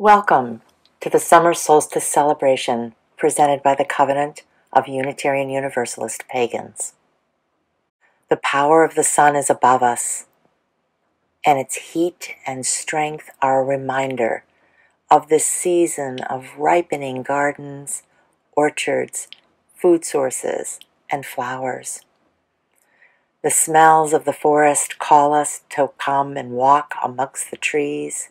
Welcome to the Summer Solstice celebration presented by the Covenant of Unitarian Universalist Pagans. The power of the sun is above us, and its heat and strength are a reminder of this season of ripening gardens, orchards, food sources, and flowers. The smells of the forest call us to come and walk amongst the trees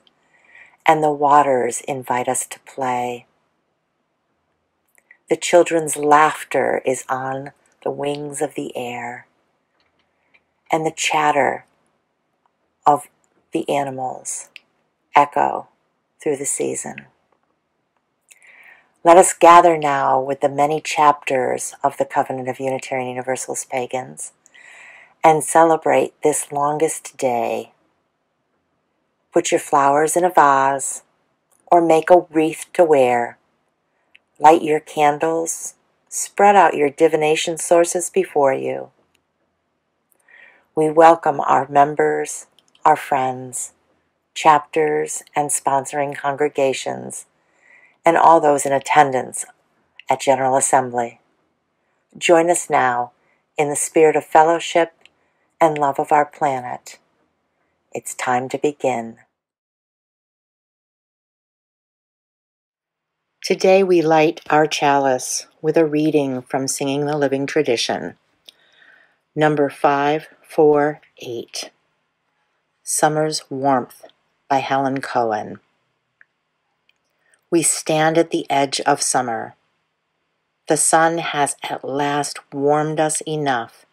and the waters invite us to play. The children's laughter is on the wings of the air, and the chatter of the animals echo through the season. Let us gather now with the many chapters of the Covenant of Unitarian Universalist Pagans and celebrate this longest day Put your flowers in a vase or make a wreath to wear. Light your candles. Spread out your divination sources before you. We welcome our members, our friends, chapters, and sponsoring congregations, and all those in attendance at General Assembly. Join us now in the spirit of fellowship and love of our planet. It's time to begin. Today we light our chalice with a reading from Singing the Living Tradition, number 548 Summer's Warmth by Helen Cohen. We stand at the edge of summer. The sun has at last warmed us enough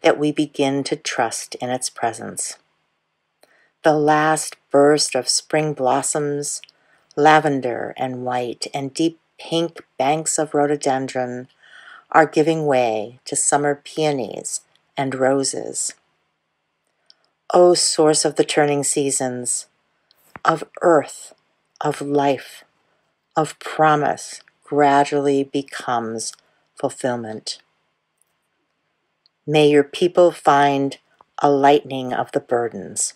that we begin to trust in its presence the last burst of spring blossoms, lavender and white and deep pink banks of rhododendron are giving way to summer peonies and roses. O source of the turning seasons, of earth, of life, of promise, gradually becomes fulfillment. May your people find a lightening of the burdens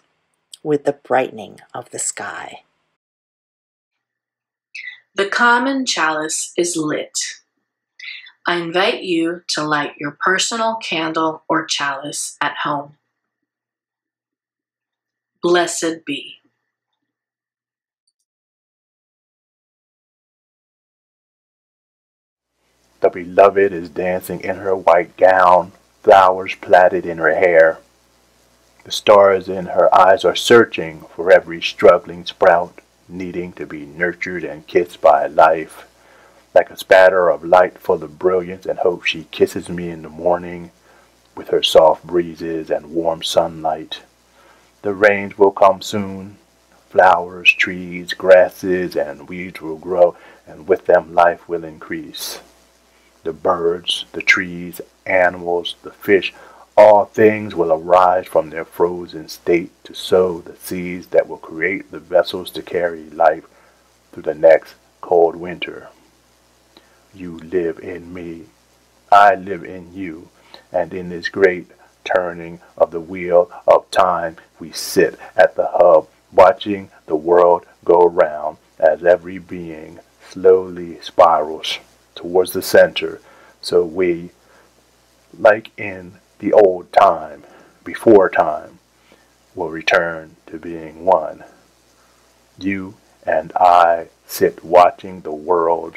with the brightening of the sky. The common chalice is lit. I invite you to light your personal candle or chalice at home. Blessed be. The beloved is dancing in her white gown, flowers plaited in her hair. The stars in her eyes are searching for every struggling sprout, needing to be nurtured and kissed by life. Like a spatter of light full of brilliance and hope, she kisses me in the morning with her soft breezes and warm sunlight. The rains will come soon. Flowers, trees, grasses, and weeds will grow, and with them life will increase. The birds, the trees, animals, the fish all things will arise from their frozen state to sow the seeds that will create the vessels to carry life through the next cold winter. You live in me. I live in you. And in this great turning of the wheel of time, we sit at the hub, watching the world go round as every being slowly spirals towards the center. So we, like in the old time, before time, will return to being one. You and I sit watching the world.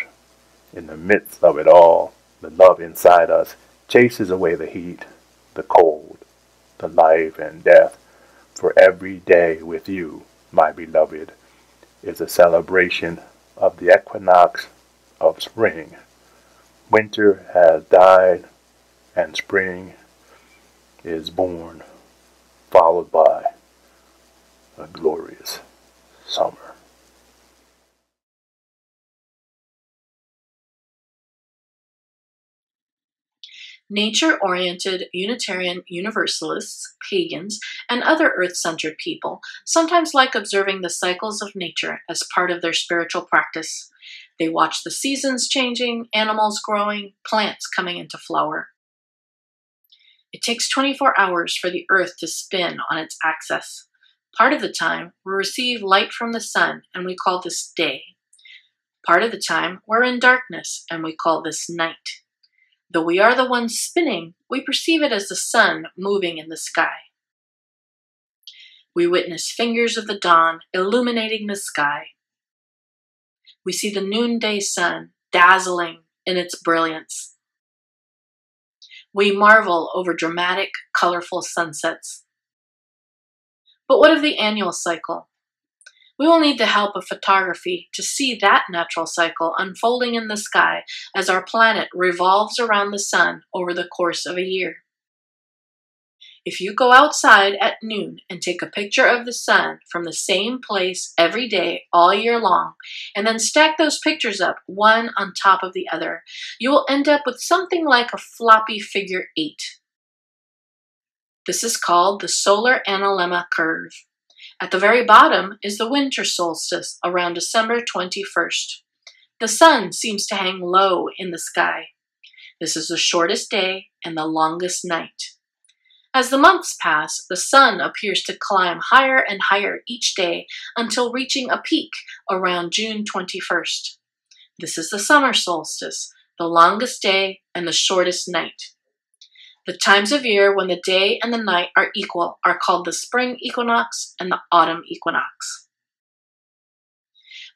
In the midst of it all, the love inside us chases away the heat, the cold, the life and death. For every day with you, my beloved, is a celebration of the equinox of spring. Winter has died, and spring is born, followed by a glorious summer. Nature oriented Unitarian Universalists, pagans, and other earth centered people sometimes like observing the cycles of nature as part of their spiritual practice. They watch the seasons changing, animals growing, plants coming into flower. It takes 24 hours for the Earth to spin on its axis. Part of the time, we receive light from the sun, and we call this day. Part of the time, we're in darkness, and we call this night. Though we are the ones spinning, we perceive it as the sun moving in the sky. We witness fingers of the dawn illuminating the sky. We see the noonday sun dazzling in its brilliance. We marvel over dramatic, colorful sunsets. But what of the annual cycle? We will need the help of photography to see that natural cycle unfolding in the sky as our planet revolves around the sun over the course of a year. If you go outside at noon and take a picture of the sun from the same place every day all year long, and then stack those pictures up one on top of the other, you will end up with something like a floppy figure eight. This is called the solar analemma curve. At the very bottom is the winter solstice around December 21st. The sun seems to hang low in the sky. This is the shortest day and the longest night. As the months pass, the sun appears to climb higher and higher each day until reaching a peak around June 21st. This is the summer solstice, the longest day and the shortest night. The times of year when the day and the night are equal are called the spring equinox and the autumn equinox.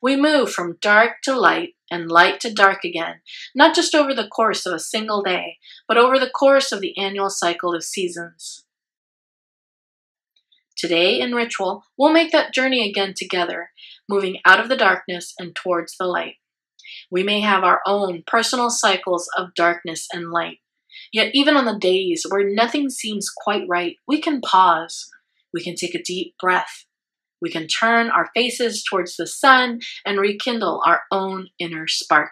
We move from dark to light and light to dark again, not just over the course of a single day, but over the course of the annual cycle of seasons. Today in ritual, we'll make that journey again together, moving out of the darkness and towards the light. We may have our own personal cycles of darkness and light. Yet, even on the days where nothing seems quite right, we can pause. We can take a deep breath. We can turn our faces towards the sun and rekindle our own inner spark.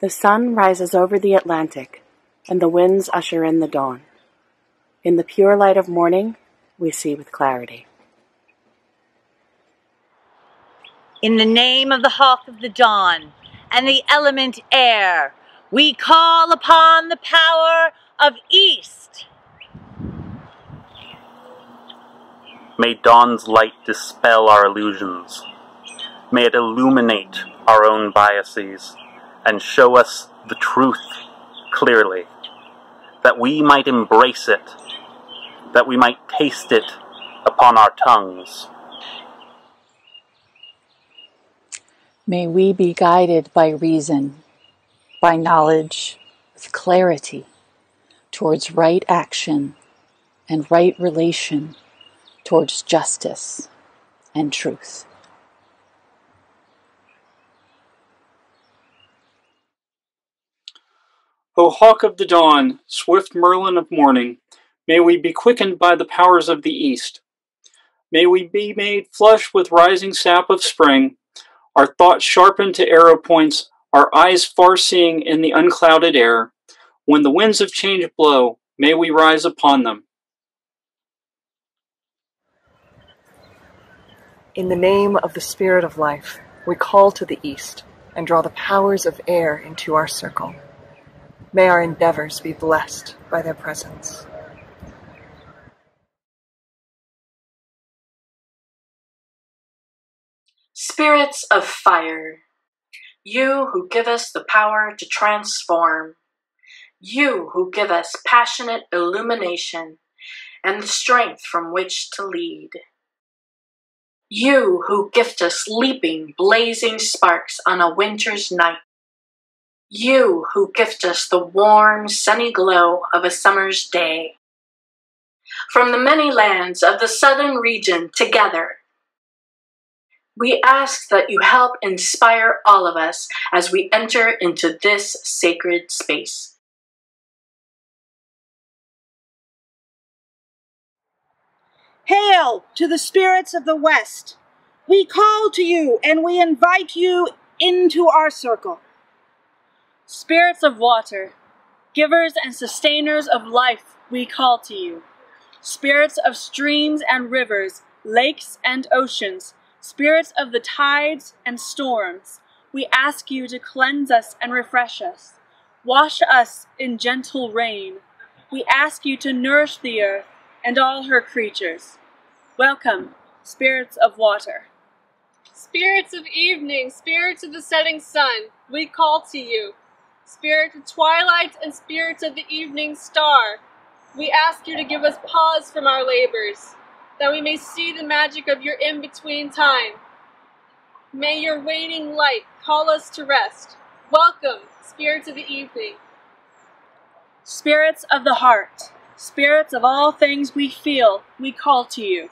The sun rises over the Atlantic, and the winds usher in the dawn. In the pure light of morning, we see with clarity. In the name of the hawk of the dawn and the element air, we call upon the power of East. May dawn's light dispel our illusions. May it illuminate our own biases and show us the truth clearly, that we might embrace it, that we might taste it upon our tongues. May we be guided by reason, by knowledge, with clarity, towards right action and right relation towards justice and truth. O hawk of the dawn, swift Merlin of morning, may we be quickened by the powers of the east. May we be made flush with rising sap of spring, our thoughts sharpened to arrow points, our eyes far seeing in the unclouded air. When the winds of change blow, may we rise upon them. In the name of the Spirit of Life, we call to the east and draw the powers of air into our circle. May our endeavors be blessed by their presence. Spirits of fire, you who give us the power to transform, you who give us passionate illumination and the strength from which to lead. You who gift us leaping, blazing sparks on a winter's night. You who gift us the warm, sunny glow of a summer's day. From the many lands of the southern region together, we ask that you help inspire all of us as we enter into this sacred space. Hail to the spirits of the West! We call to you and we invite you into our circle. Spirits of water, givers and sustainers of life, we call to you. Spirits of streams and rivers, lakes and oceans, spirits of the tides and storms, we ask you to cleanse us and refresh us. Wash us in gentle rain. We ask you to nourish the earth and all her creatures. Welcome, spirits of water. Spirits of evening, spirits of the setting sun, we call to you. Spirits of twilight and spirits of the evening star, we ask you to give us pause from our labors that we may see the magic of your in between time. May your waning light call us to rest. Welcome, spirits of the evening. Spirits of the heart, spirits of all things we feel, we call to you.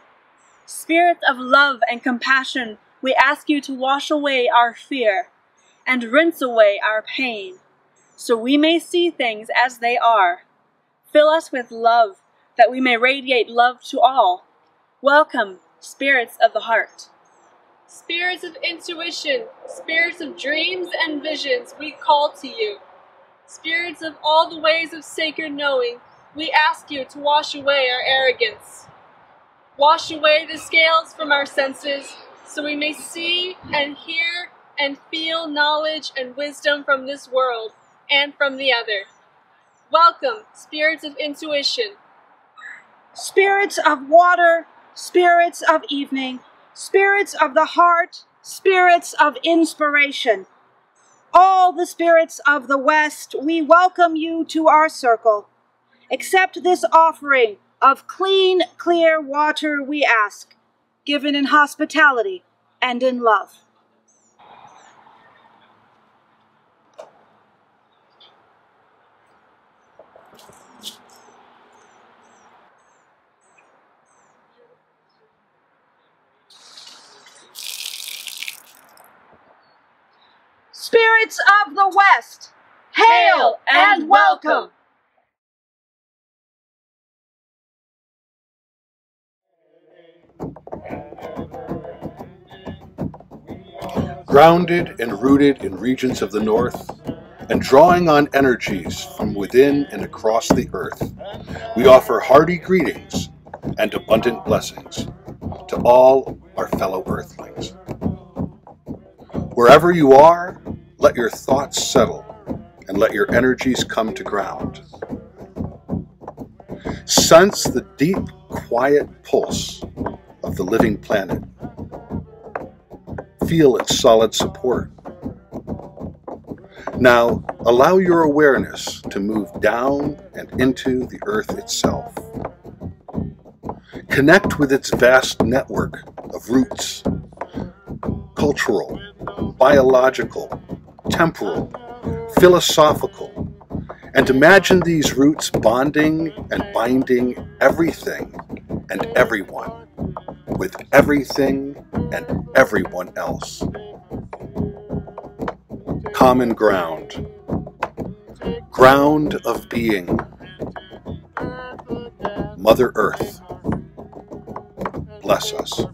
Spirits of love and compassion, we ask you to wash away our fear and rinse away our pain, so we may see things as they are. Fill us with love, that we may radiate love to all. Welcome, spirits of the heart. Spirits of intuition, spirits of dreams and visions, we call to you. Spirits of all the ways of sacred knowing, we ask you to wash away our arrogance. Wash away the scales from our senses, so we may see and hear and feel knowledge and wisdom from this world and from the other. Welcome, spirits of intuition. Spirits of water, spirits of evening, spirits of the heart, spirits of inspiration. All the spirits of the West, we welcome you to our circle. Accept this offering of clean, clear water, we ask, given in hospitality and in love. Spirits of the West, hail and welcome. Grounded and rooted in regions of the North, and drawing on energies from within and across the earth, we offer hearty greetings and abundant blessings to all our fellow earthlings. Wherever you are, let your thoughts settle and let your energies come to ground. Sense the deep, quiet pulse of the living planet. Feel its solid support. Now, allow your awareness to move down and into the earth itself. Connect with its vast network of roots, cultural, biological, temporal, philosophical, and imagine these roots bonding and binding everything and everyone with everything and everyone else. Common ground, ground of being, Mother Earth, bless us.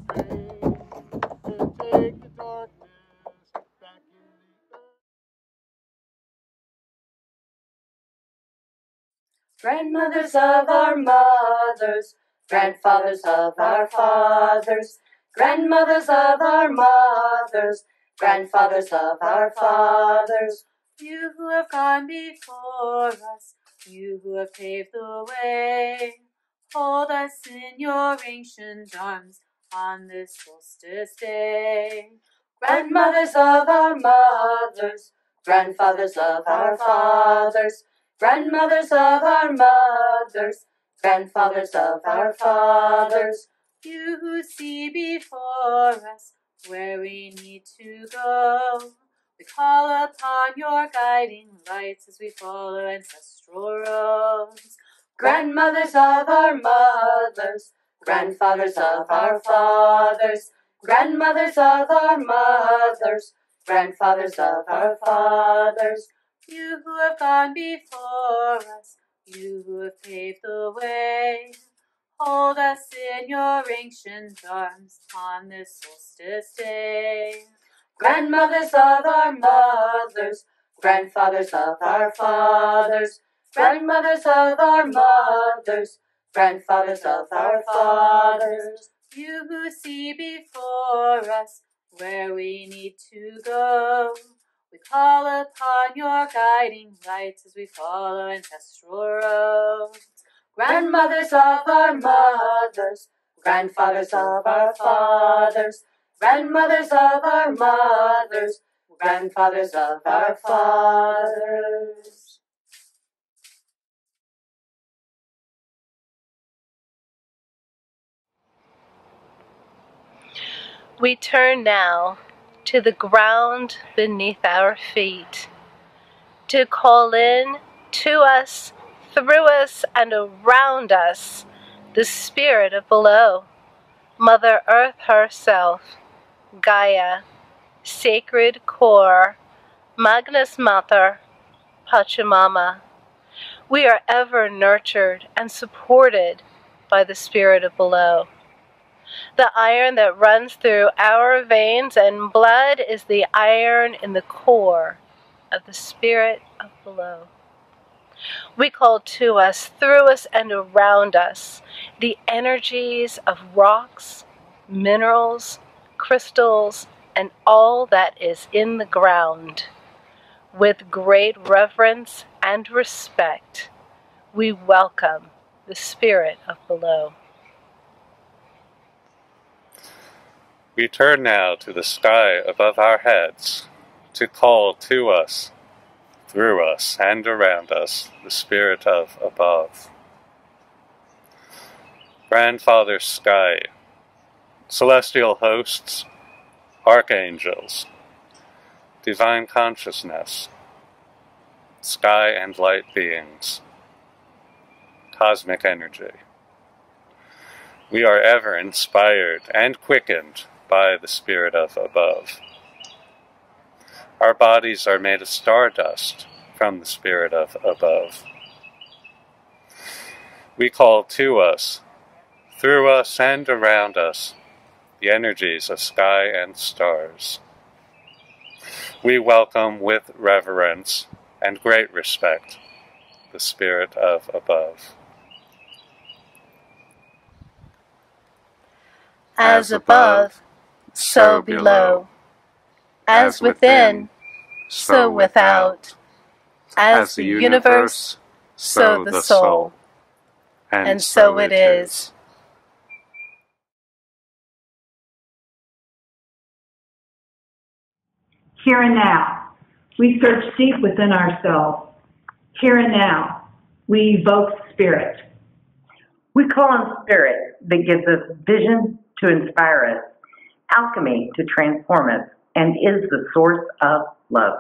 Grandmothers of our mothers, grandfathers of our fathers, grandmothers of our mothers, grandfathers of our fathers. You who have gone before us, you who have paved the way, hold us in your ancient arms on this solstice day. Grandmothers of our mothers, grandfathers of our fathers, grandmothers of our mothers, grandfathers of our fathers, you who see before us where we need to go. We call upon your guiding lights as we follow ancestral roads. Grandmothers of our mothers, grandfathers of our fathers, grandmothers of our mothers, grandfathers of our fathers, you who have gone before us, you who have paved the way. Hold us in your ancient arms on this solstice day. Grandmothers of our mothers, grandfathers of our fathers, grandmothers of our mothers, grandfathers of our fathers, you who see before us where we need to go. We call upon your guiding lights as we follow ancestral roads. Grandmothers of our mothers, grandfathers of our fathers, grandmothers of our mothers, grandfathers of our fathers. We turn now to the ground beneath our feet to call in to us, through us, and around us the spirit of below, Mother Earth herself, Gaia, Sacred Core, Magna Mater, Pachamama. We are ever nurtured and supported by the spirit of below. The iron that runs through our veins and blood is the iron in the core of the spirit of below. We call to us, through us, and around us the energies of rocks, minerals, crystals, and all that is in the ground. With great reverence and respect, we welcome the spirit of below. We turn now to the sky above our heads to call to us, through us, and around us the Spirit of above. Grandfather Sky, celestial hosts, archangels, divine consciousness, sky and light beings, cosmic energy. We are ever inspired and quickened by the Spirit of above. Our bodies are made of stardust from the Spirit of above. We call to us, through us and around us, the energies of sky and stars. We welcome with reverence and great respect the spirit of above. As above, so below. As within, so without. As the universe, so the soul. And so it is. Here and now, we search deep within ourselves. Here and now, we evoke spirit. We call on spirit that gives us vision to inspire us, alchemy to transform us, and is the source of love.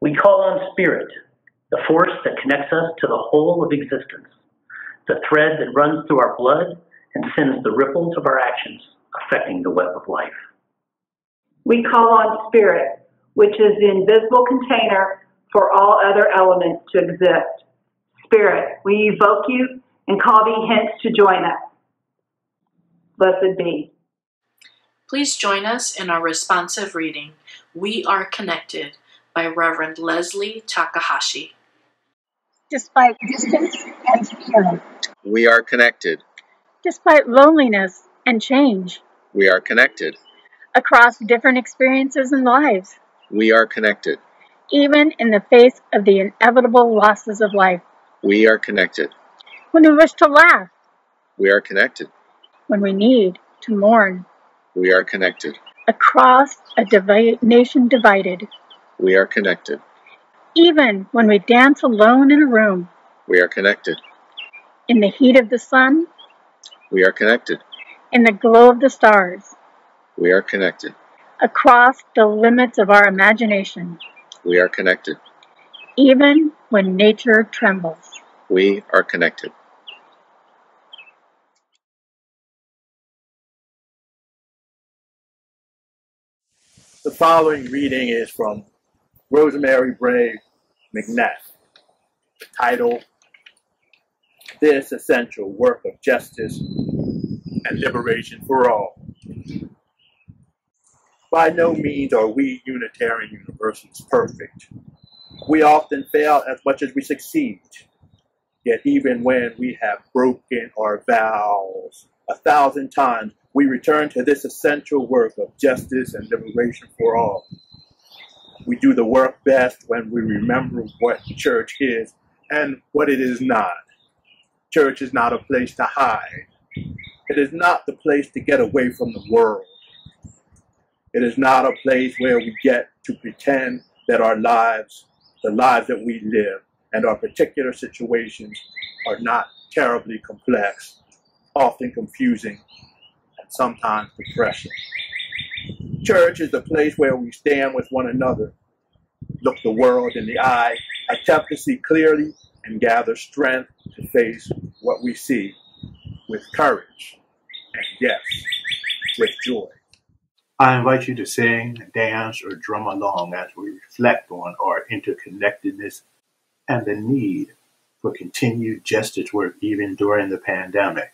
We call on spirit, the force that connects us to the whole of existence, the thread that runs through our blood and sends the ripples of our actions affecting the web of life. We call on spirit, which is the invisible container for all other elements to exist. Spirit, we evoke you and call thee hence to join us. Blessed be. Please join us in our responsive reading, We Are Connected, by Reverend Leslie Takahashi. Despite distance and fear, We are connected. despite loneliness and change, We are connected. across different experiences and lives, We are connected. even in the face of the inevitable losses of life, We are connected. when we wish to laugh, We are connected. When we need to mourn, We are connected. across a divi- nation divided, We are connected. even when we dance alone in a room, We are connected. in the heat of the sun, We are connected. in the glow of the stars, We are connected. across the limits of our imagination, We are connected. even when nature trembles. We are connected. The following reading is from Rosemary Bray McNatt. The title, This Essential Work of Justice and Liberation for All. By no means are we Unitarian Universalists perfect. We often fail as much as we succeed. Yet even when we have broken our vows a thousand times, we return to this essential work of justice and liberation for all. We do the work best when we remember what church is and what it is not. Church is not a place to hide. It is not the place to get away from the world. It is not a place where we get to pretend that our lives, the lives that we live, and our particular situations are not terribly complex, often confusing, sometimes depression. Church is the place where we stand with one another, look the world in the eye, attempt to see clearly, and gather strength to face what we see with courage and yes, with joy. I invite you to sing, dance, or drum along as we reflect on our interconnectedness and the need for continued justice work even during the pandemic.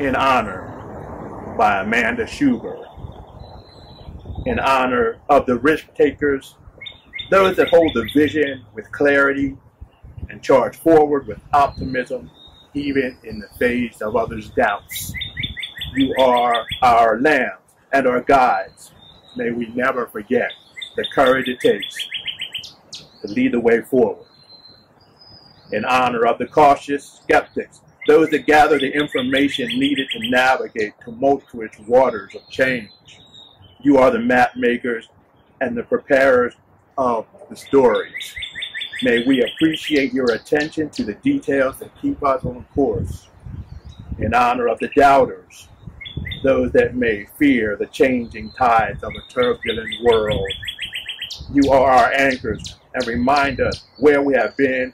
In honor by Amanda Schubert. In honor of the risk takers, those that hold the vision with clarity and charge forward with optimism, even in the face of others' doubts. You are our lambs and our guides. May we never forget the courage it takes to lead the way forward. In honor of the cautious skeptics, those that gather the information needed to navigate tumultuous waters of change. You are the map makers and the preparers of the stories. May we appreciate your attention to the details that keep us on course. In honor of the doubters, those that may fear the changing tides of a turbulent world. You are our anchors and remind us where we have been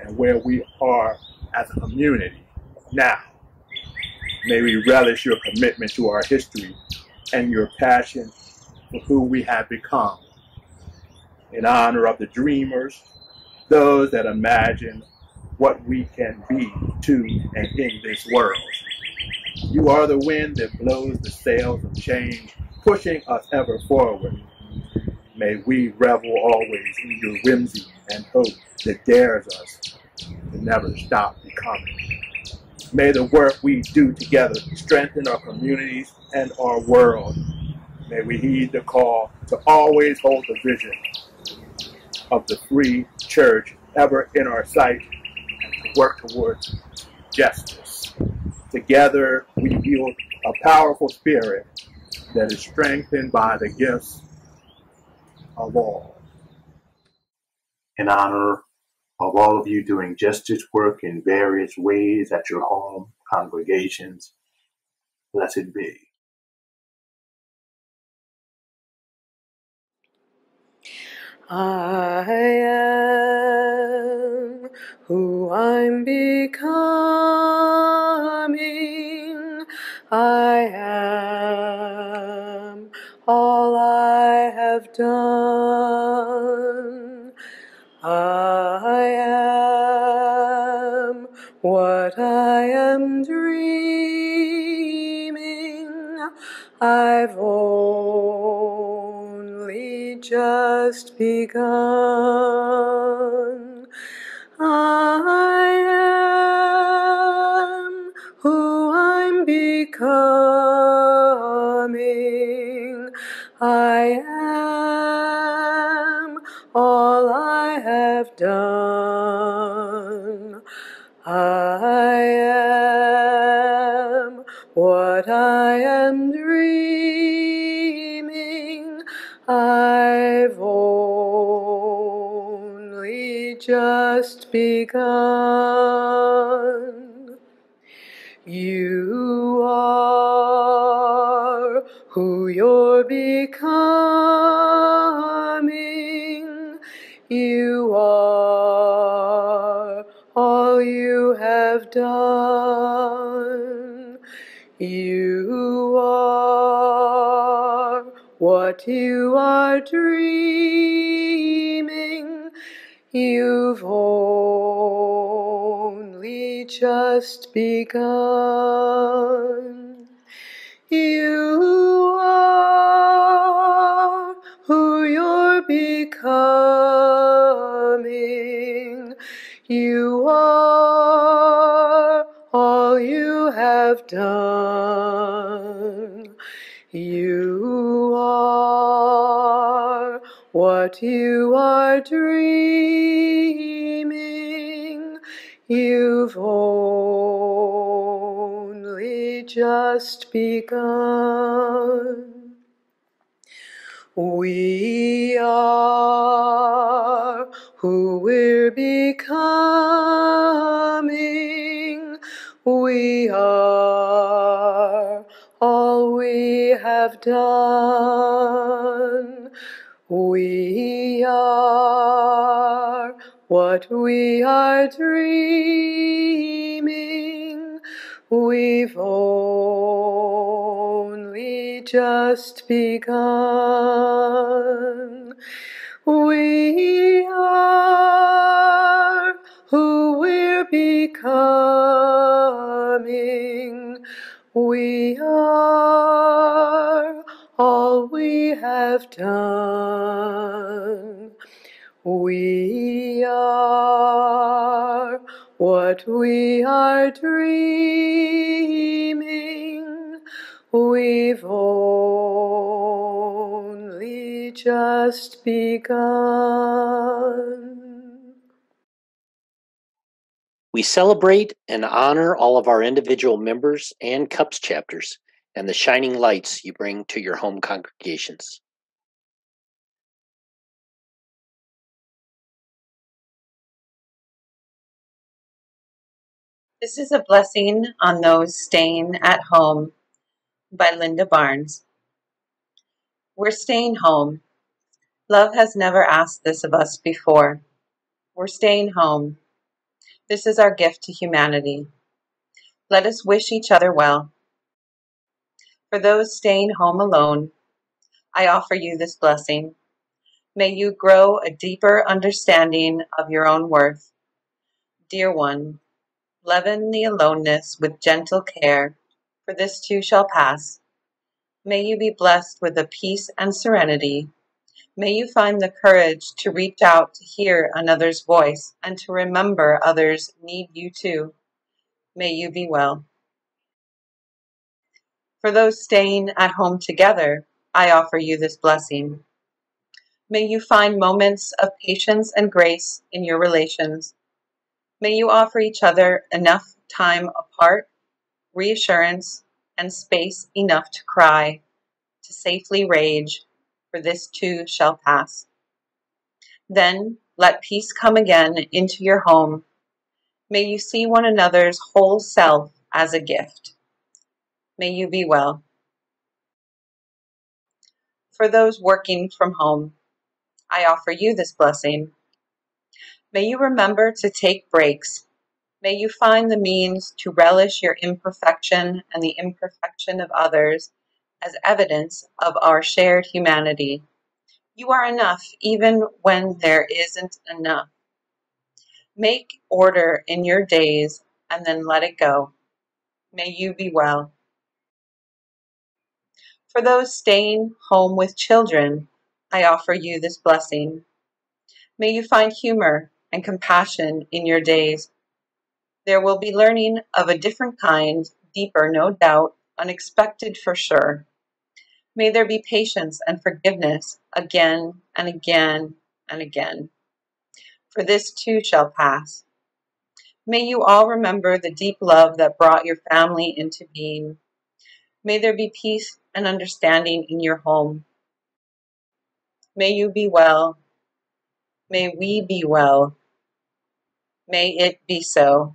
and where we are as a community now. May we relish your commitment to our history and your passion for who we have become. In honor of the dreamers, those that imagine what we can be to and in this world. You are the wind that blows the sails of change, pushing us ever forward. May we revel always in your whimsy and hope that dares us to never stop becoming. May the work we do together strengthen our communities and our world. May we heed the call to always hold the vision of the free church ever in our sight and to work towards justice. Together, we build a powerful spirit that is strengthened by the gifts of all. in honor of all of you doing justice work in various ways at your home congregations. Blessed be. I am who I'm becoming. I am all I have done. I am what I am dreaming. I've only just begun. I am who I'm becoming. I am all I have done. I am dreaming. I've only just begun. What you are dreaming. You've only just begun. You are who you're becoming. You are all you have done. You what you are dreaming. You've only just begun. We are who we're becoming. We are all we have done. We are what we are dreaming. We've only just begun. We are who we're becoming. We are have done. We are what we are dreaming. We've only just begun. We celebrate and honor all of our individual members and CUUPS chapters and the shining lights you bring to your home congregations. This is a blessing on those staying at home by Linda Barnes. We're staying home. Love has never asked this of us before. We're staying home. This is our gift to humanity. Let us wish each other well. For those staying home alone, I offer you this blessing. May you grow a deeper understanding of your own worth. Dear one, leaven the aloneness with gentle care, for this too shall pass. May you be blessed with a peace and serenity. May you find the courage to reach out to hear another's voice and to remember others need you too. May you be well. For those staying at home together, I offer you this blessing. May you find moments of patience and grace in your relations. May you offer each other enough time apart, reassurance, and space enough to cry, to safely rage, for this too shall pass. Then let peace come again into your home. May you see one another's whole self as a gift. May you be well. For those working from home, I offer you this blessing. May you remember to take breaks. May you find the means to relish your imperfection and the imperfection of others as evidence of our shared humanity. You are enough even when there isn't enough. Make order in your days and then let it go. May you be well. For those staying home with children, I offer you this blessing. May you find humor and compassion in your days. There will be learning of a different kind, deeper, no doubt, unexpected for sure. May there be patience and forgiveness again and again and again. For this too shall pass. May you all remember the deep love that brought your family into being. May there be peace and understanding in your home. May you be well. May we be well. May it be so.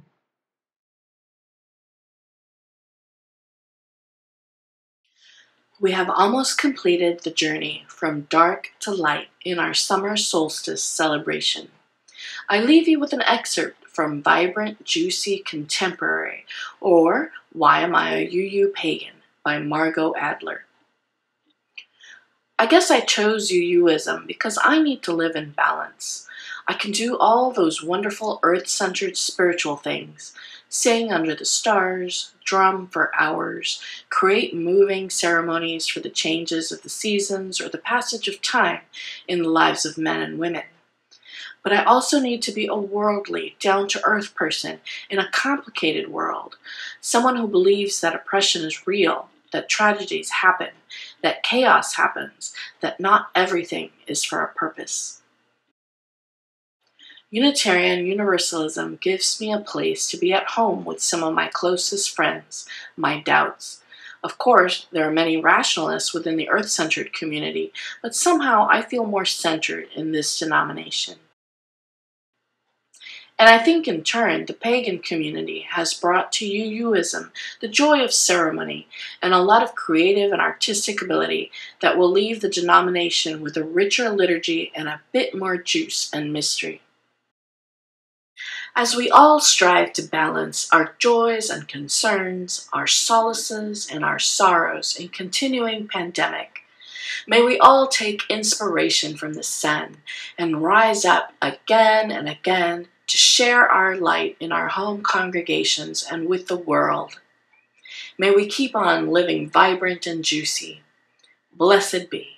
We have almost completed the journey from dark to light in our summer solstice celebration. I leave you with an excerpt from Vibrant, Juicy, Contemporary, or Why Am I a UU Pagan by Margot Adler. I guess I chose UUism because I need to live in balance. I can do all those wonderful earth centered spiritual things sing under the stars, drum for hours, create moving ceremonies for the changes of the seasons or the passage of time in the lives of men and women. But I also need to be a worldly, down to earth person in a complicated world, someone who believes that oppression is real, that tragedies happen, that chaos happens, that not everything is for a purpose. Unitarian Universalism gives me a place to be at home with some of my closest friends, my doubts. Of course, there are many rationalists within the earth centered community, but somehow I feel more centered in this denomination. And I think in turn, the pagan community has brought to UUism the joy of ceremony and a lot of creative and artistic ability that will leave the denomination with a richer liturgy and a bit more juice and mystery. As we all strive to balance our joys and concerns, our solaces and our sorrows in continuing pandemic, may we all take inspiration from the sun and rise up again and again to share our light in our home congregations and with the world. May we keep on living vibrant and juicy. Blessed be.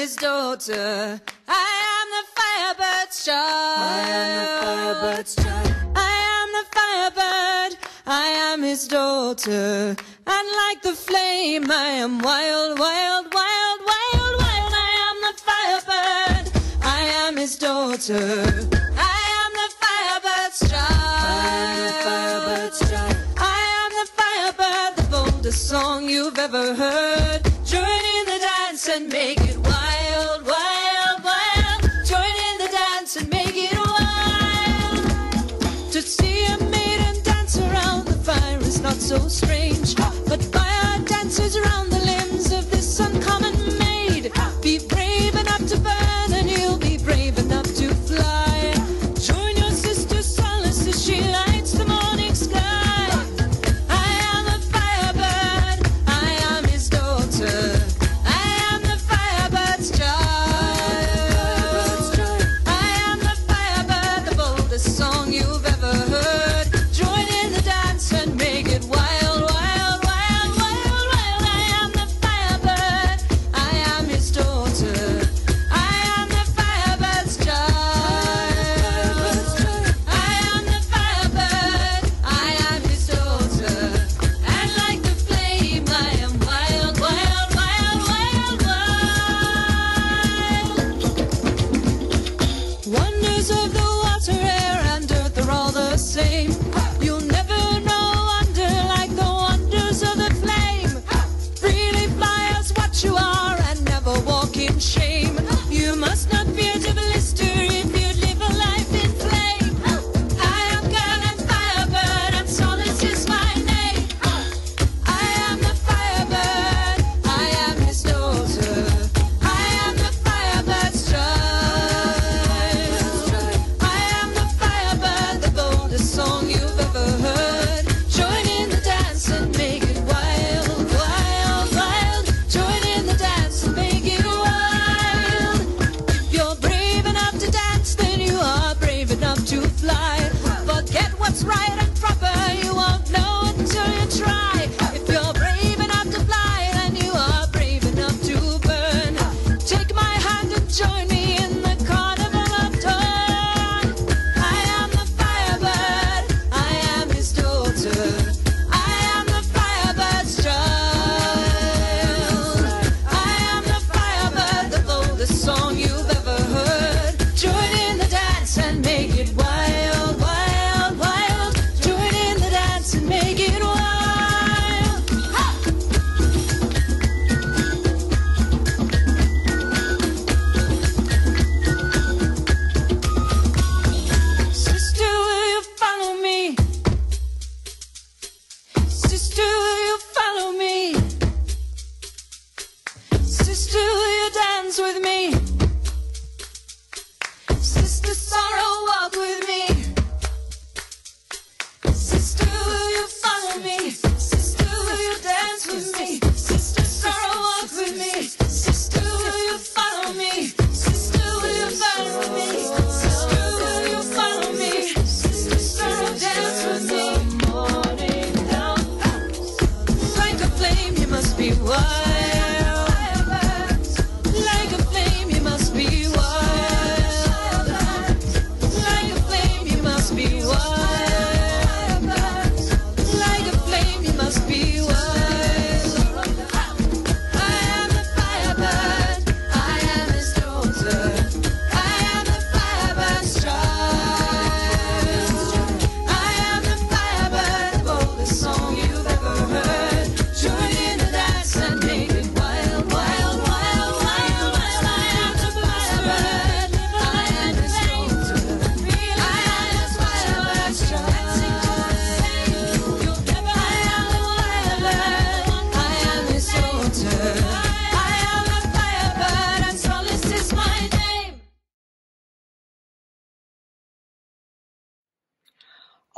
His daughter. I am the firebird's child. I am the firebird's child. I am the firebird. I am his daughter. And like the flame, I am wild, wild, wild, wild, wild. I am the firebird. I am his daughter. I am the firebird's child. I am the firebird's child. I am the firebird, the boldest song you've ever heard. Join in the dance and make it wild, not so strange. But fire dances around the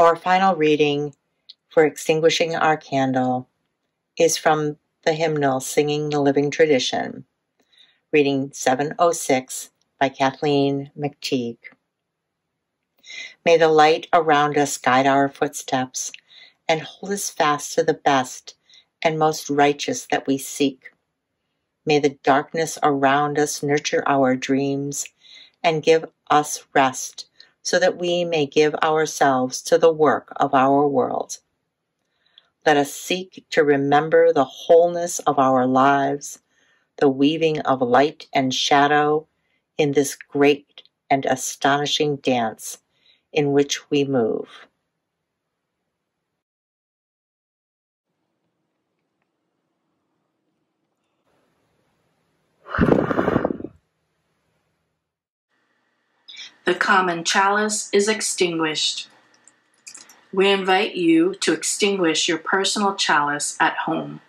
Our final reading for extinguishing our candle is from the hymnal Singing the Living Tradition, reading 706 by Kathleen McTigue. May the light around us guide our footsteps and hold us fast to the best and most righteous that we seek. May the darkness around us nurture our dreams and give us rest so that we may give ourselves to the work of our world. Let us seek to remember the wholeness of our lives, the weaving of light and shadow in this great and astonishing dance in which we move. The common chalice is extinguished. We invite you to extinguish your personal chalice at home.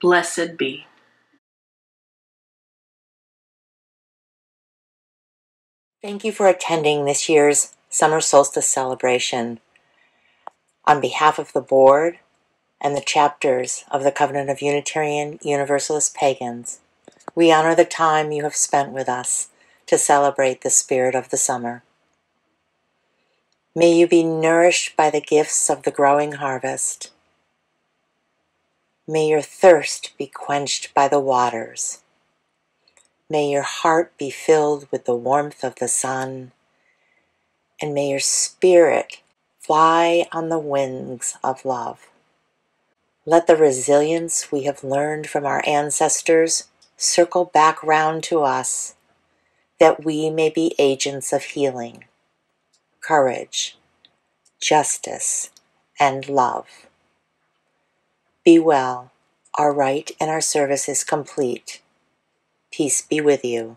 Blessed be. Thank you for attending this year's summer solstice celebration. On behalf of the board and the chapters of the Covenant of Unitarian Universalist Pagans, we honor the time you have spent with us to celebrate the spirit of the summer. May you be nourished by the gifts of the growing harvest. May your thirst be quenched by the waters. May your heart be filled with the warmth of the sun, and may your spirit fly on the wings of love. Let the resilience we have learned from our ancestors circle back round to us, that we may be agents of healing, courage, justice, and love. Be well, our rite and our service is complete. Peace be with you.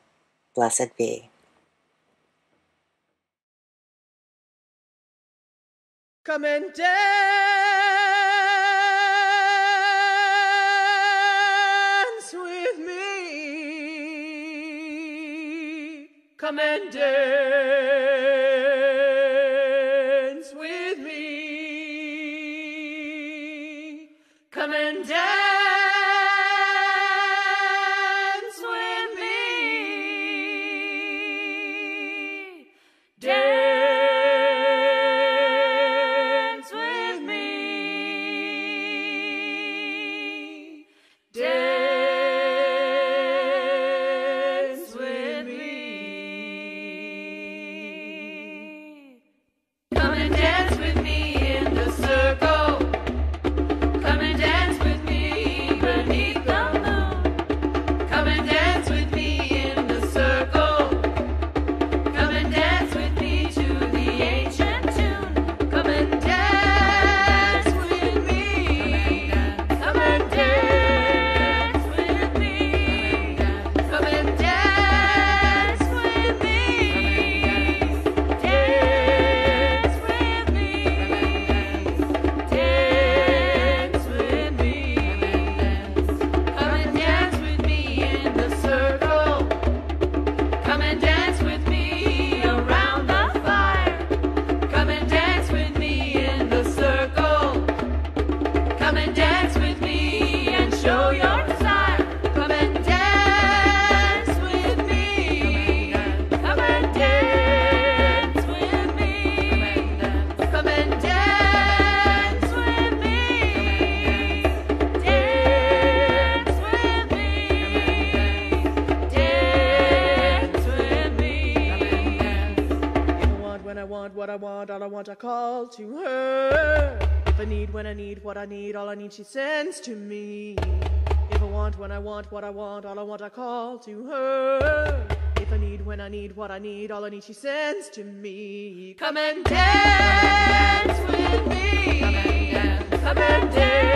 Blessed be. Come and dance Come and dance with me. Come and dance what I want, all I want, I call to her. If I need, when I need, what I need, all I need, she sends to me. If I want, when I want, what I want, all I want, I call to her. If I need, when I need, what I need, all I need, she sends to me. Come and dance with me. Come and dance. Come and dance.